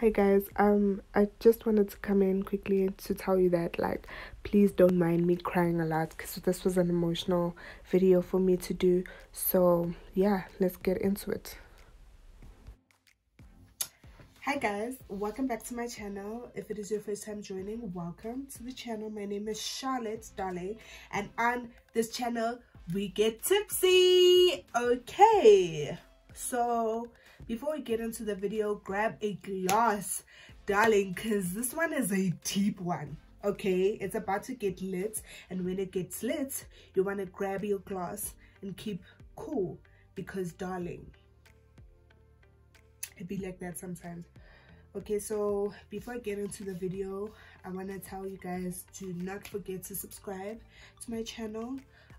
Hi guys, um I just wanted to come in quickly to tell you that like please don't mind me crying a lot because this was an emotional video for me to do. So yeah, let's get into it. Hi guys, welcome back to my channel. If it is your first time joining, welcome to the channel. My name is Charlotte Dale and on this channel we get tipsy. Okay, so before we get into the video grab a glass darling because this one is a deep one okay? It's about to get lit and when it gets lit you want to grab your glass and keep cool because darling it be like that sometimes. Okay so before i get into the video i want to tell you guys to not forget to subscribe to my channel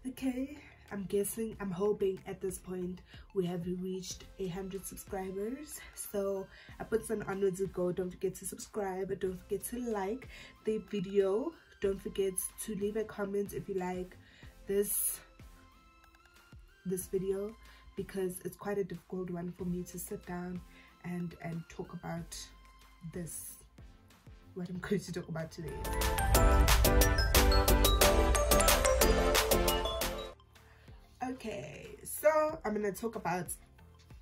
okay i'm guessing i'm hoping at this point we have reached a hundred subscribers. So i put some onwards go. Don't forget to subscribe. Don't forget to like the video. Don't forget to leave a comment if you like this this video because it's quite a difficult one for me to sit down and and talk about this what i'm going to talk about today okay so i'm gonna talk about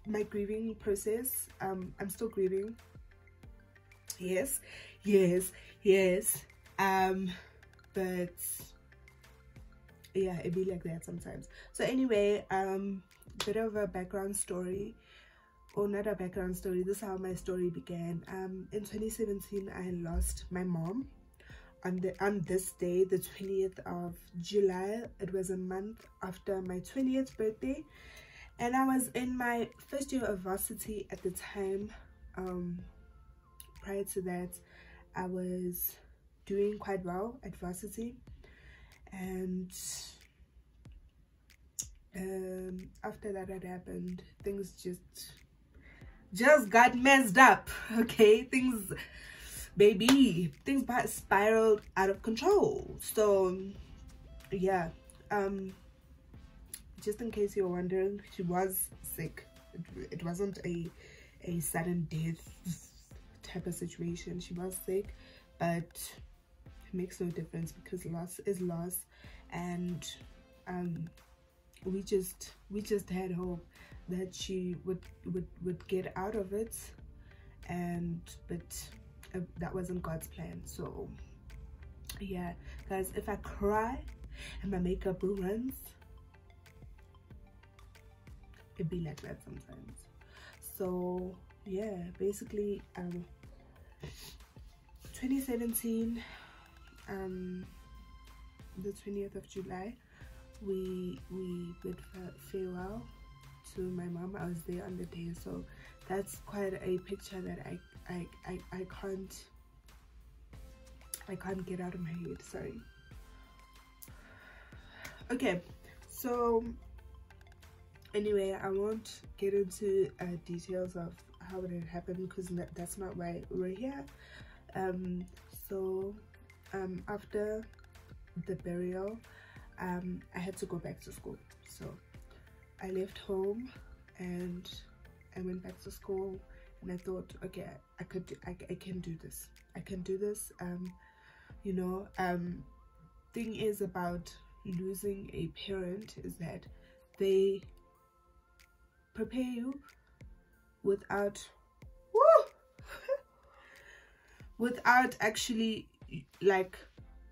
my grieving process. Um i'm still grieving. Yes yes yes. Um but yeah it be like that sometimes. So anyway um bit of a background story. Or not a background story this is how my story began. Um in 2017 i lost my mom on the on this day the 20th of july. It was a month after my 20th birthday. And i was in my first year of varsity at the time. Um prior to that i was doing quite well at varsity. And um after that had happened things just just got messed up okay? Things baby. Things spiraled out of control. So yeah um just in case you're wondering she was sick. It, it wasn't a a sudden death type of situation. She was sick but it makes no difference because loss is loss. And um we just we just had hope that she would would would get out of it. And but uh, that wasn't god's plan. So yeah guys if i cry and my makeup runs it'd be like that sometimes. So yeah basically um 2017 um the 20th of july we we bid farewell to my mom. I was there on the day. So that's quite a picture that i i i, I can't i can't get out of my head sorry. Okay so anyway i won't get into uh, details of how it happened because that's not why we're here. Um so um after the burial um i had to go back to school. So i left home and i went back to school and i thought okay i could do, I, I can do this. I can do this um you know um thing is about losing a parent is that they prepare you without woo, without actually like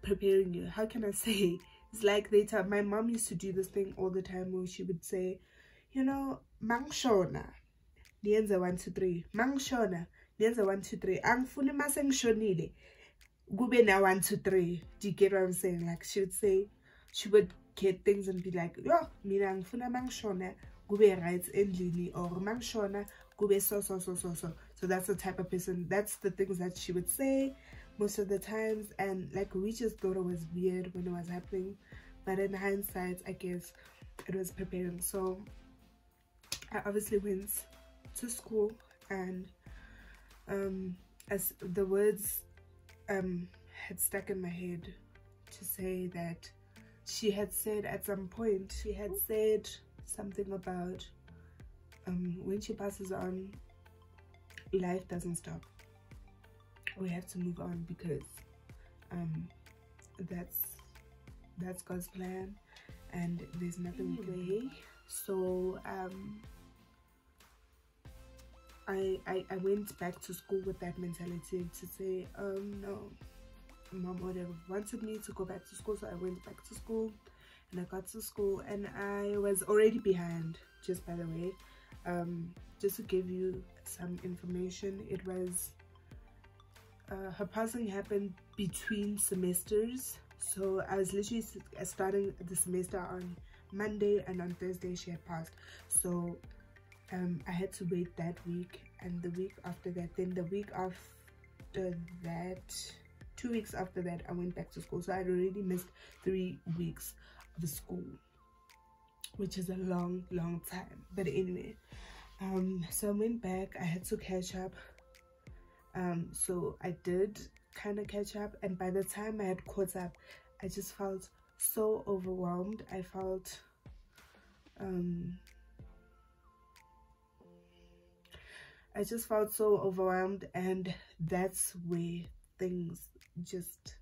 preparing you. How can i say? It's like they tell my mom used to do this thing all the time where she would say you know mangshona niyenze 1 2 3 mangshona niyenze 1 2 3 angifuni mase ngishonile kube na 1 2 3 do you get what i'm saying? Like she would say she would get things and be like yo mina ngifuna mangishona kube right endlini or mangishona kube so so so so so. So that's the type of person that's the things that she would say most of the times. And like we just thought it was weird when it was happening. But in hindsight i guess it was preparing. So i obviously went to school and um as the words um had stuck in my head to say that she had said at some point she had said something about um when she passes on life doesn't stop. We have to move on because um that's that's god's plan and there's nothing we can do. So um I, I i went back to school with that mentality to say um no mom would wanted me to go back to school so i went back to school and i got to school and i was already behind just by the way. Um just to give you some information it was uh, her passing happened between semesters. So i was literally starting the semester on monday and on thursday she had passed. So um i had to wait that week and the week after that. Then the week after that two weeks after that i went back to school. So i'd already missed three weeks of school which is a long long time. But anyway um so i went back. I had to catch up. Um so i did kind of catch up. And by the time i had caught up i just felt so overwhelmed. I felt um i just felt so overwhelmed and that's where things just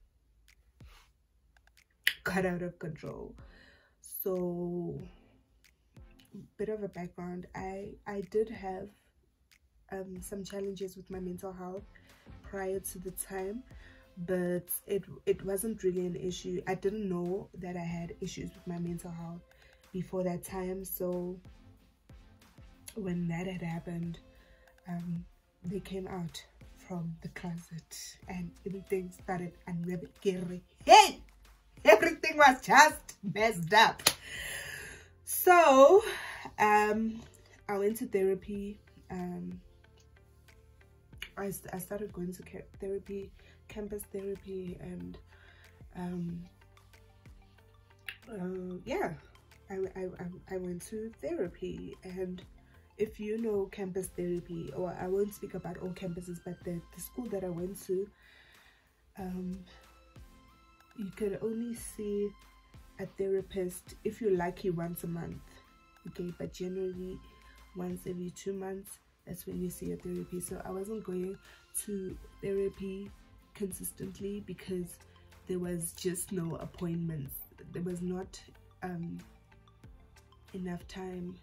got out of control. So bit of a background. I i did have um, some challenges with my mental health prior to the time but it it wasn't really an issue. I didn't know that i had issues with my mental health before that time so when that had happened um, they came out from the closet and everything started unraveling hey everything was just messed up. So um i went to therapy um I, I started going to therapy campus therapy and um uh, yeah I, I i went to therapy and if you know campus therapy or i won't speak about all campuses but the, the school that i went to um you can only see a therapist if you're lucky once a month okay? But generally once every two months that's when you see a therapy. So i wasn't going to therapy consistently because there was just no appointments. There was not um enough time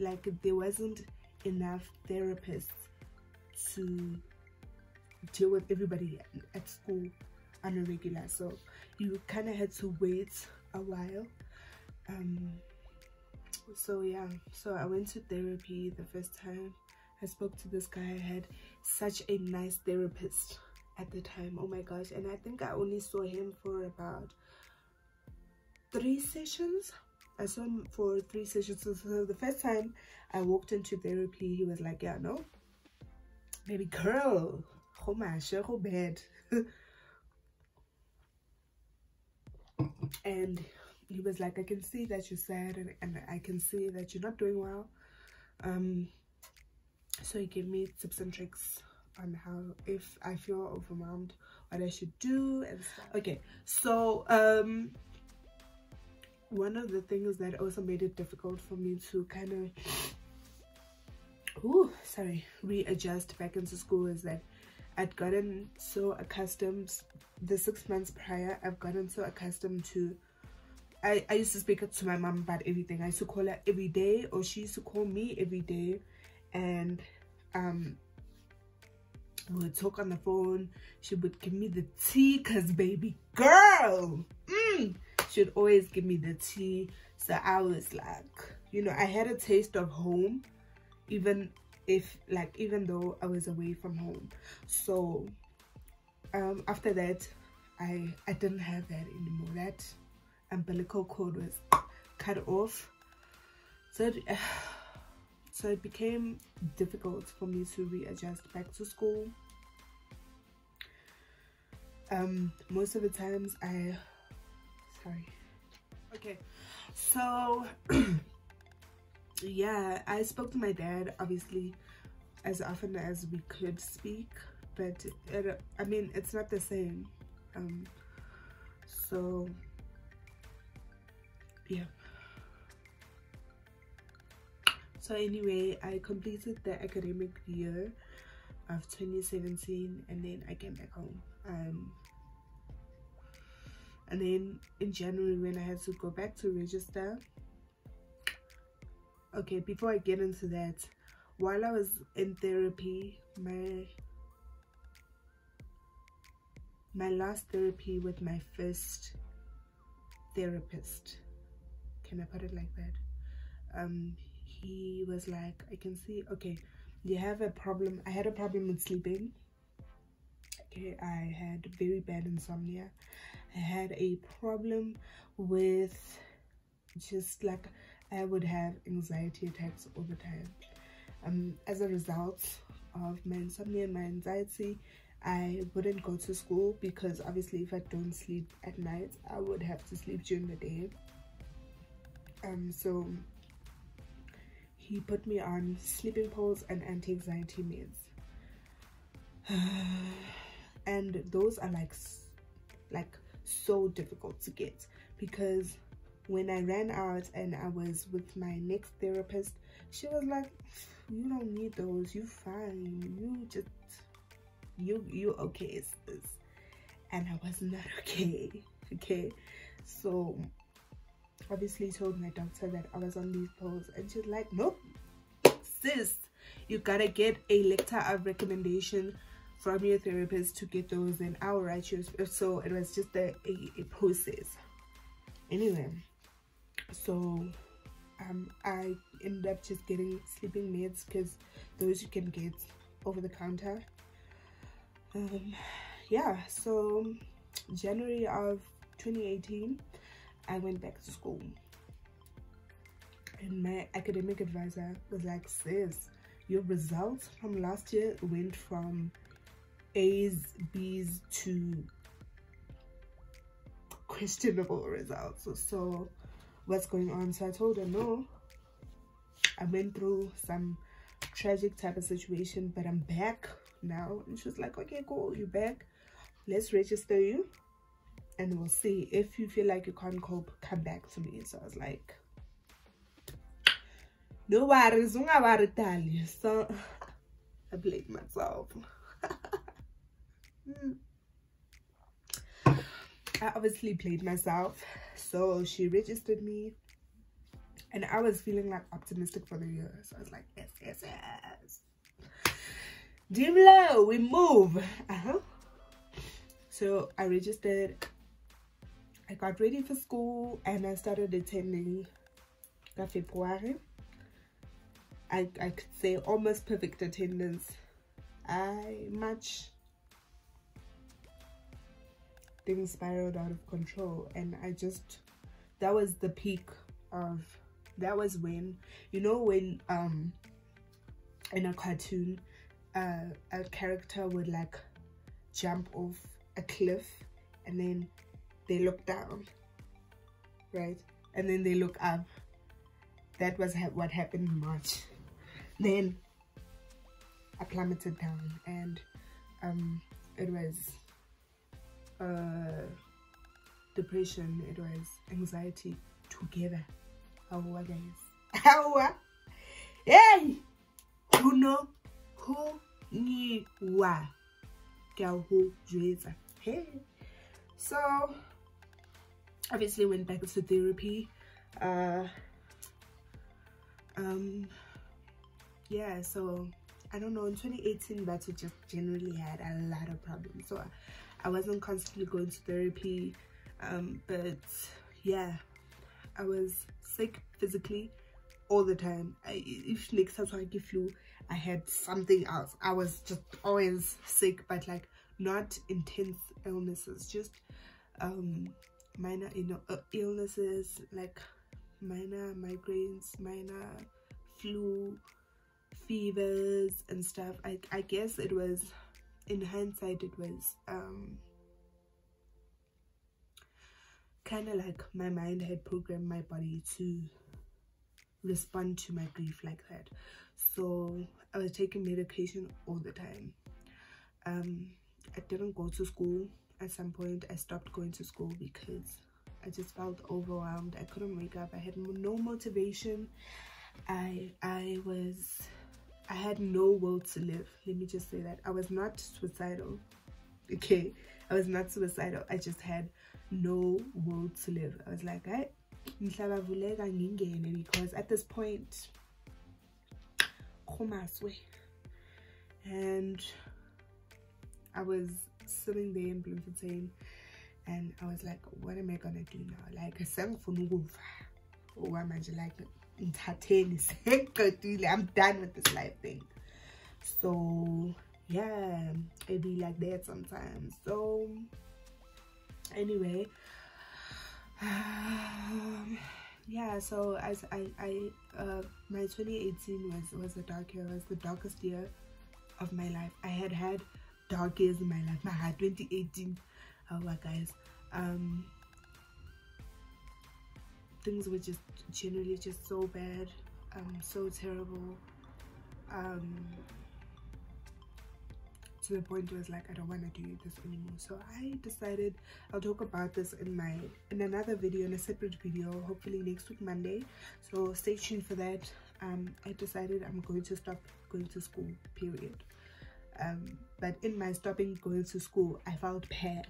like there wasn't enough therapists to deal with everybody at school on a regular. So you kind of had to wait a while. Um so yeah. So i went to therapy the first time. I spoke to this guy. I had such a nice therapist at the time. Oh my gosh. And i think i only saw him for about three sessions i saw him for three sessions. So the first time i walked into therapy he was like yeah no baby girl oh my go bed. And he was like i can see that you're sad and, and i can see that you're not doing well. Um so he gave me tips and tricks on how if i feel overwhelmed what i should do and stuff. Okay so um one of the things that also made it difficult for me to kind of oh sorry readjust back into school is that i'd gotten so accustomed the six months prior i've gotten so accustomed to I, I used to speak to my mom about everything. I used to call her every day or she used to call me every day and um we would talk on the phone. She would give me the tea because baby girl mm, she would always give me the tea. So I was like, you know, I had a taste of home even if like even though I was away from home. So um after that I I didn't have that anymore. That umbilical cord was cut off so it, so it became difficult for me to readjust back to school um most of the times i sorry. Okay. So yeah i spoke to my dad obviously as often as we could speak but it, i mean it's not the same. Um so yeah. So anyway i completed the academic year of 2017 and then I came back home. Um and then in January when I had to go back to register okay before I get into that while I was in therapy my my last therapy with my first therapist can I put it like that? Um he was like I can see okay you have a problem I had a problem with sleeping I had very bad insomnia. I had a problem with just like I would have anxiety attacks all the time. Um as a result of my insomnia and my anxiety I wouldn't go to school because obviously if I don't sleep at night I would have to sleep during the day. Um so he put me on sleeping pills and anti-anxiety meds and those are like like so difficult to get because when I ran out and I was with my next therapist she was like you don't need those. You fine. You just you you okay sis and I was not okay. Okay. So obviously told my doctor that I was on these pills and she's like nope. Sis you gotta get a letter of recommendation from your therapist to get those I'll write you so it was just a, a, a process anyway so um I ended up just getting sleeping meds because those you can get over the counter um yeah so January of 2018 I went back to school. And my academic advisor was like, sis, your results from last year went from A's, B's to questionable results. So, what's going on? So I told her, no, I went through some tragic type of situation, but I'm back now. And she was like, okay, cool, you're back. Let's register you and we'll see if you feel like you can't cope come back to me so i was like no worries so i played myself i obviously played myself so she registered me and i was feeling like optimistic for the year. So i was like yes yes yes. Dim low we move. Uh-huh. So i registered. I got ready for school and I started attending February. I, I could say almost perfect attendance. I much things spiraled out of control. And I just that was the peak of that was when you know when um in a cartoon uh, a character would like jump off a cliff and then they look down right? And then they look up. That was ha what happened in march. Then i plummeted down and um it was uh depression it was anxiety together. How guys? How hey! Who know who ni wa hey! So obviously went back to therapy. Uh um yeah so i don't know. In 2018 but we just generally had a lot of problems. So i wasn't constantly going to therapy um but yeah i was sick physically all the time. I, if next time I give flu i had something else. I was just always sick but like not intense illnesses just um minor you know uh, illnesses like minor migraines minor flu fevers and stuff. I i guess it was in hindsight it was um kind of like my mind had programmed my body to respond to my grief like that. So i was taking medication all the time. Um i didn't go to school. At some point i stopped going to school because i just felt overwhelmed. I couldn't wake up. I had no motivation. I i was I had no will to live. Let me just say that. I was not suicidal. Okay. I was not suicidal. I just had no will to live. I was like, I because at this point and I was sitting there in Bloemfontein and I was like, what am I gonna do now? Like or am I just like I'm done with this life thing. So yeah, it be like that sometimes. So anyway, um, yeah. So as I I uh, my 2018 was was a dark year. Was the darkest year of my life. I had had dark years in my life. My 2018, oh my guys. Um, things were just generally just so bad um so terrible um to the point where it's like I don't want to do this anymore. So I decided I'll talk about this in my in another video in a separate video hopefully next week Monday. So stay tuned for that. Um I decided I'm going to stop going to school period. Um but in my stopping going to school I felt bad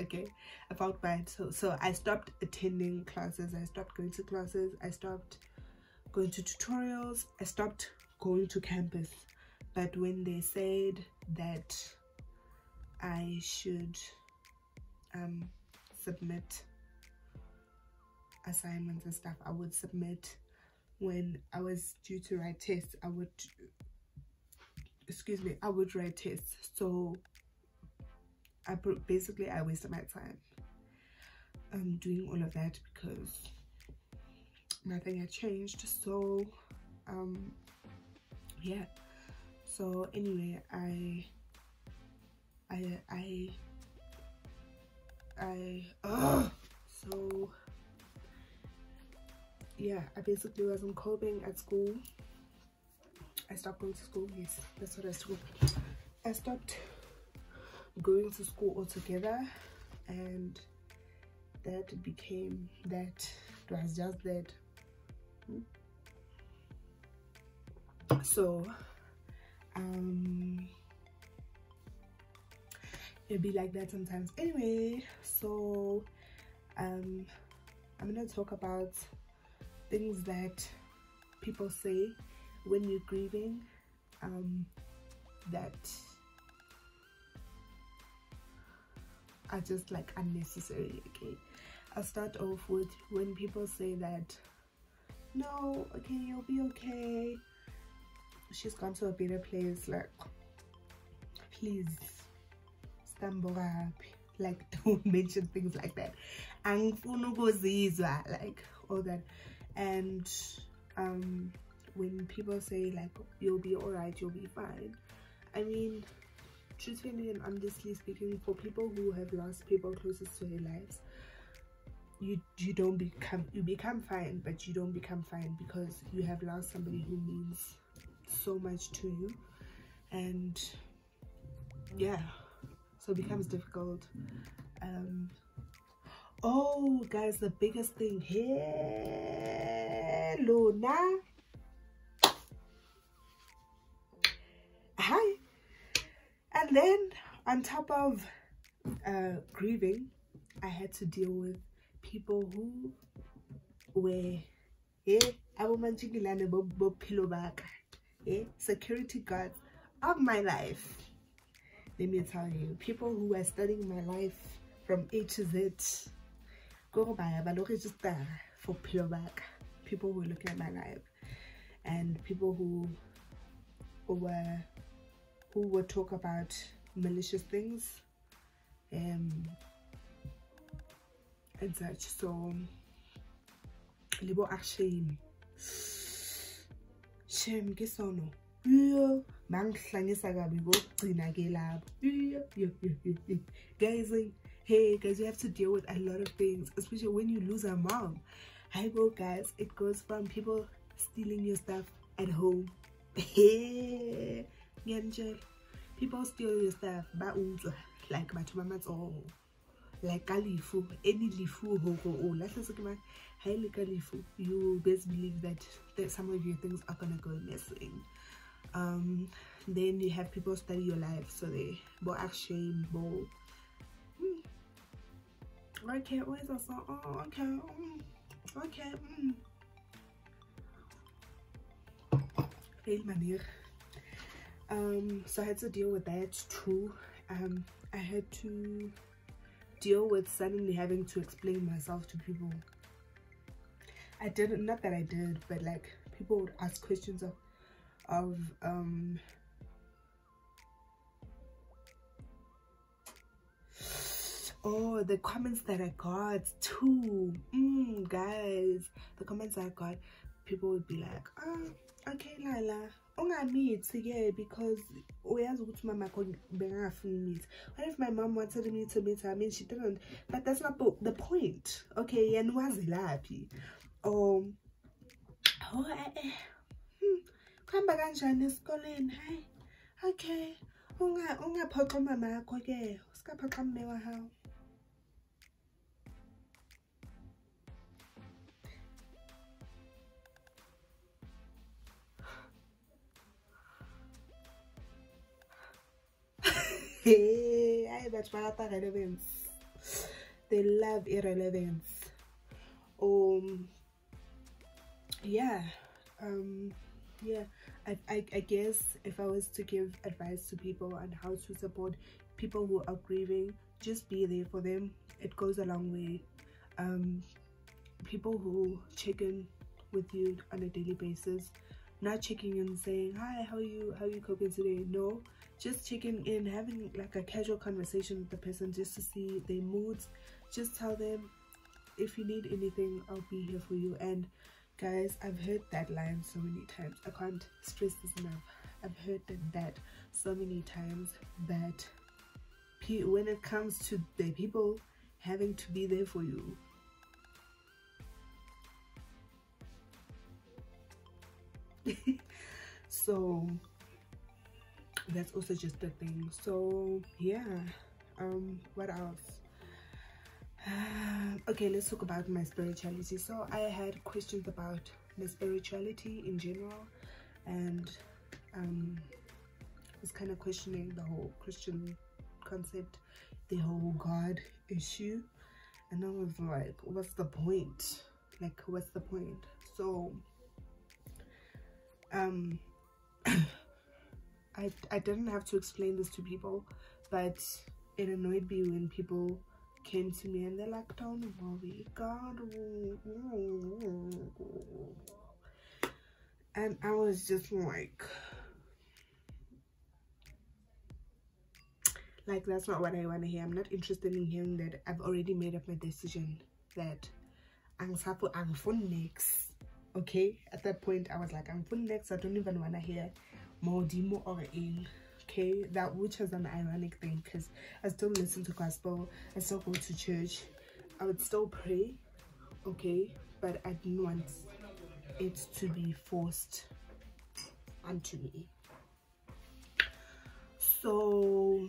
okay i felt bad so so i stopped attending classes. I stopped going to classes. I stopped going to tutorials. I stopped going to campus. But when they said that i should um submit assignments and stuff i would submit. When i was due to write tests i would excuse me i would write tests. So I basically I wasted my time um doing all of that because nothing had changed. So um yeah. So anyway I I I I uh, so yeah I basically wasn't coping at school. I stopped going to school yes that's what I stopped. I stopped going to school altogether and that became that. It was just that. So um it'd be like that sometimes. Anyway so um i'm gonna talk about things that people say when you're grieving um that are just like unnecessary okay? I'll start off with when people say that no okay you'll be okay. She's gone to a better place like please stumble up like don't mention things like that. And like all that. And um when people say like you'll be all right you'll be fine i mean truthfully and honestly speaking for people who have lost people closest to their lives. You you don't become you become fine but you don't become fine because you have lost somebody who means so much to you. And yeah so it becomes difficult. Um oh guys the biggest thing here luna then on top of uh, grieving i had to deal with people who were yeah, yeah, security guards of my life. Let me tell you people who were studying my life from a to z go register for people who were looking at my life. And people who were who would talk about malicious things um, and such. So, libo shame. Shame ke sono. Iyo mangihlanyisa kabi kokugcina ke lapho. Guys, like, hey guys, you have to deal with a lot of things, especially when you lose a mom. Hi go guys, it goes from people stealing your stuff at home. People steal your stuff ba-utswa like batho ba matsogo like ka any lefu hoko o ke mang ga e le ka lefu you best believe that, that some of your things are gonna go missing um then you have people study your life so they will actually bowl mm. okay always also oh okay mm. okay mm. Um so i had to deal with that too. Um i had to deal with suddenly having to explain myself to people. I didn't not that i did but like people would ask questions of of um oh the comments that i got too. Mm, guys the comments i got people would be like oh okay lala ungamithi ke because uyazi ukuthi mama yakho bengangafuni meet what if my mom wanted me to meet her i mean she didn't but that's not the point okay yena wazilaphi um oh eh, eh. Hmm. kuhamba kanjani esikoleni hayi okay ungaphoxa umama yakho ke usikaphoxa mme wa but relevance. They love irrelevance. Um yeah. Um yeah. I, I, I guess if I was to give advice to people on how to support people who are grieving, just be there for them. It goes a long way. Um people who check in with you on a daily basis, not checking in saying, Hi, how are you how are you coping today? No just checking in having like a casual conversation with the person just to see their moods just tell them if you need anything i'll be here for you. And guys i've heard that line so many times. I can't stress this enough. I've heard that so many times that when it comes to the people having to be there for you so that's also just a thing. So yeah um what else? Okay let's talk about my spirituality. So i had questions about my spirituality in general and um was kind of questioning the whole christian concept the whole god issue. And i was like what's the point? Like what's the point? So um I, I didn't have to explain this to people, but it annoyed me when people came to me and they're like, don't worry, God. And I was just like, like that's not what I want to hear. I'm not interested in hearing that I've already made up my decision that I'm I'm next. Okay, at that point I was like, I'm full next. I don't even want to hear Modimo or in okay that which is an ironic thing because i still listen to gospel i still go to church. I would still pray okay but i didn't want it to be forced onto me. So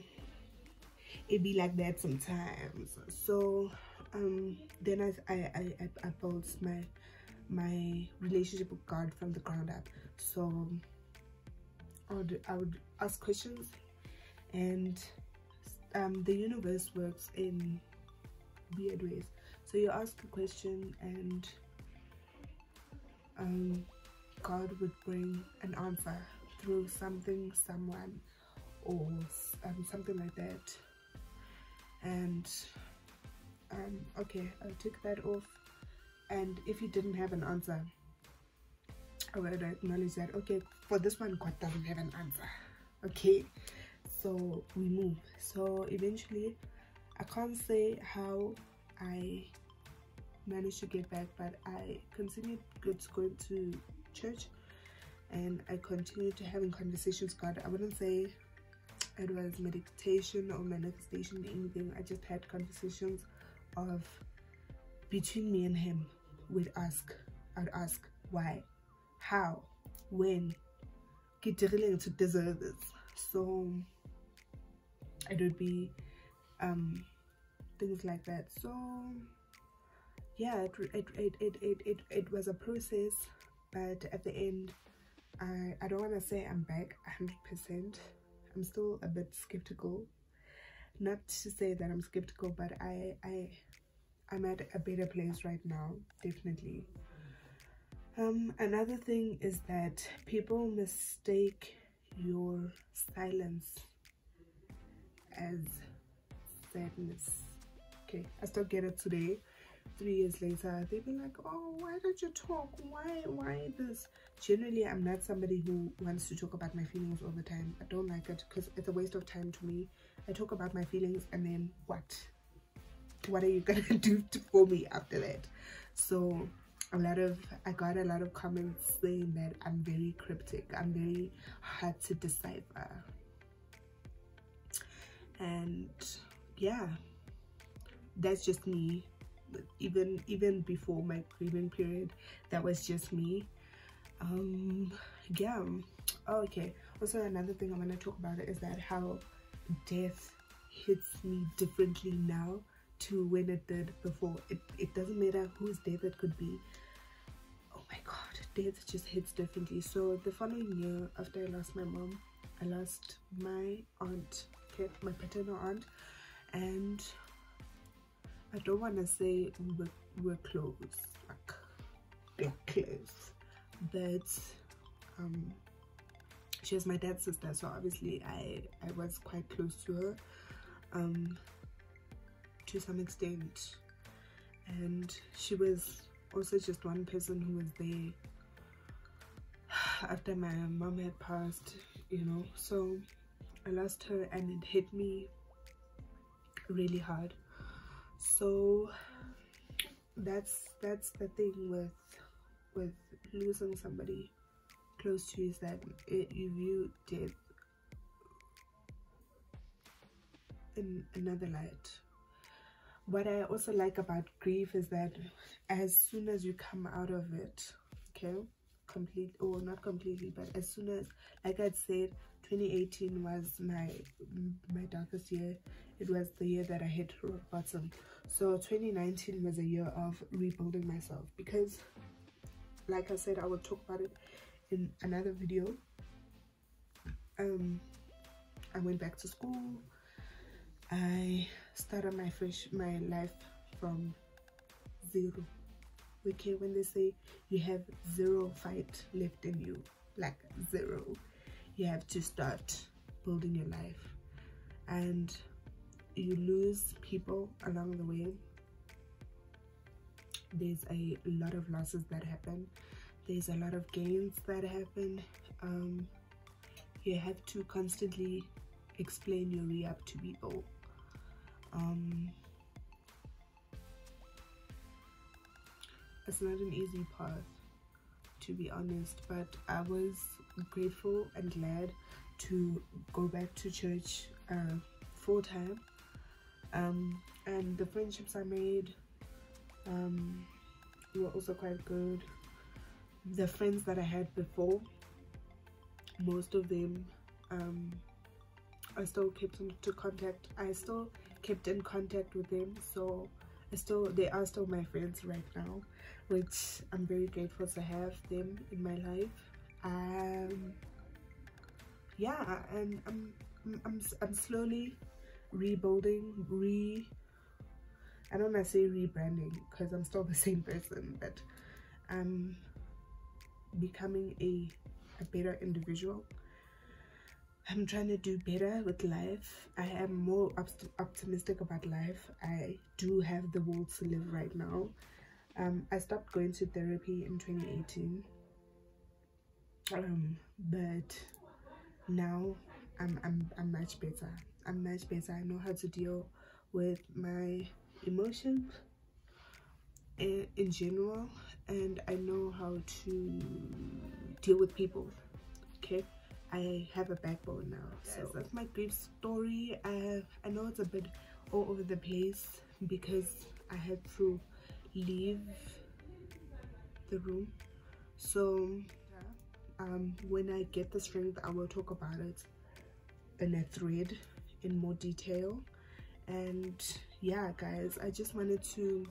it be like that sometimes. So um then i i i, I built my my relationship with god from the ground up. So I would, I would ask questions and um, the universe works in weird ways. So you ask a question and um, God would bring an answer through something, someone, or um, something like that. And um, okay, I'll take that off. And if you didn't have an answer, I would acknowledge that. Okay for this one God doesn't have an answer. Okay so we move. So eventually I can't say how I managed to get back but I continued to going to church and I continued to having conversations God. I wouldn't say it was meditation or manifestation anything. I just had conversations of between me and him would ask I'd ask why how when ke dirileng to deserve this so it would be um things like that so yeah it it it it it, it, it was a process but at the end I, I don't want to say I'm back 100%. I'm still a bit skeptical. Not to say that I'm skeptical, but I, I, I'm at a better place right now, definitely. Um, another thing is that people mistake your silence as sadness. Okay, I still get it today. Three years later they'd be like oh why did you talk? Why why this? Generally i'm not somebody who wants to talk about my feelings all the time. I don't like it because it's a waste of time to me. I talk about my feelings and then what? What are you gonna do for me after that? So a lot of i got a lot of comments saying that i'm very cryptic. I'm very hard to decipher. And yeah. That's just me. Even even before my grieving period that was just me. Um yeah. Oh, okay. Also another thing i want to talk about is that how death hits me differently now to when it did before. It, it doesn't matter whose death it could be my god death just hits differently so the following year after i lost my mom i lost my aunt okay my paternal aunt. And I don't want to say we're, we're close, like they're close, but um, she was my dad's sister, so obviously I I was quite close to her, um, to some extent, and she was also just one person who was there after my mom had passed, you know. So I lost her, and it hit me really hard so that's that's the thing with with losing somebody close to you is that it, you view death in another light what i also like about grief is that as soon as you come out of it okay complete or not completely but as soon as like i said 2018 was my my darkest year. It was the year that i hit rock bottom. So 2019 was a year of rebuilding myself because like i said i will talk about it in another video. Um i went back to school i started my fresh my life from zero. Okay when they say you have zero fight left in you like zero you have to start building your life. And you lose people along the way. There's a lot of losses that happen. There's a lot of gains that happen. Um, you have to constantly explain your re-up to people um, it's not an easy path to be honest but i was grateful and glad to go back to church uh, full time um, and the friendships i made um, were also quite good. The friends that i had before most of them um, i still kept into contact i still kept in contact with them. So I still they are still my friends right now which i'm very grateful to have them in my life. Um yeah and i'm i'm, I'm slowly rebuilding re i don't want to say rebranding because i'm still the same person but i'm becoming a a better individual i'm trying to do better with life. I am more optimistic about life. I do have the will to live right now. Um, I stopped going to therapy in 2018 um, but now I'm, I'm, I'm much better. I'm much better. I know how to deal with my emotions in, in general and I know how to deal with people. Okay I have a backbone now so that's my grief story. I, I know it's a bit all over the place because I had to leave the room. So um, when I get the strength I will talk about it in a thread in more detail. And yeah guys I just wanted to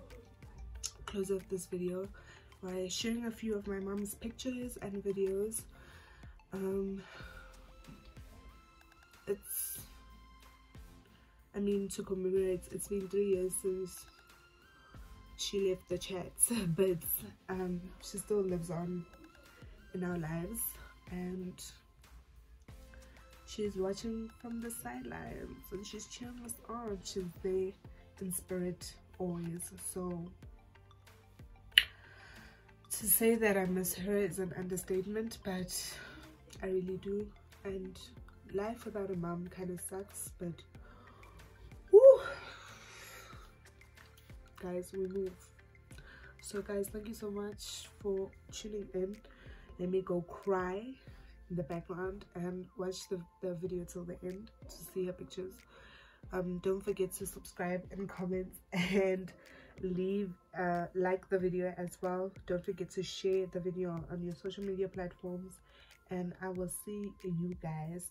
close off this video by sharing a few of my mom's pictures and videos. Um it's i mean to commemorate it's been three years since she left the chat but um she still lives on in our lives and she's watching from the sidelines and she's cheering us on. She's there in spirit always so to say that i miss her is an understatement but i really do and life without a mom kind of sucks but whew, guys we move. So guys thank you so much for tuning in. Let me go cry in the background and watch the, the video till the end to see her pictures. Um don't forget to subscribe and comment and leave uh like the video as well. Don't forget to share the video on your social media platforms and i will see you guys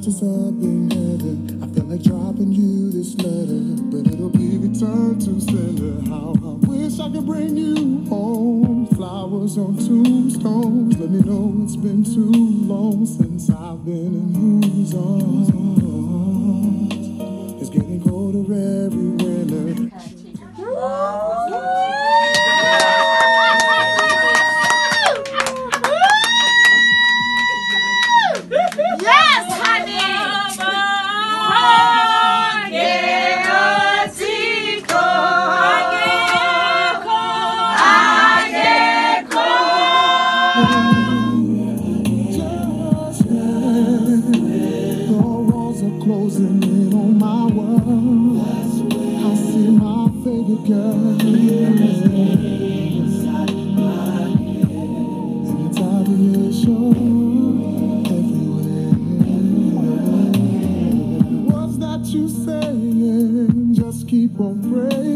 just up in heaven. I feel like dropping you this letter, but it'll be returned to sender. How I wish I could bring you home. Flowers on tombstones. Let me know it's been you saying, just keep on praying.